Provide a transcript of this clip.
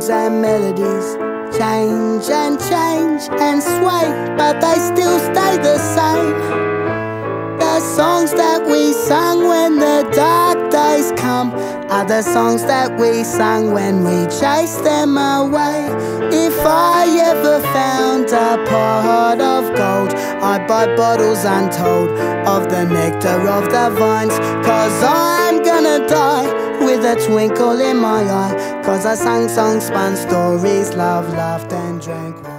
Songs and melodies change and change and sway, but they still stay the same. The songs that we sang when the dark days come are the songs that we sang when we chased them away. If I ever found a pot of gold, I'd buy bottles untold of the nectar of the vines. Cause I'm gonna die with a twinkle in my eye. Cause I sang songs, spun stories, love, laughed, and drank.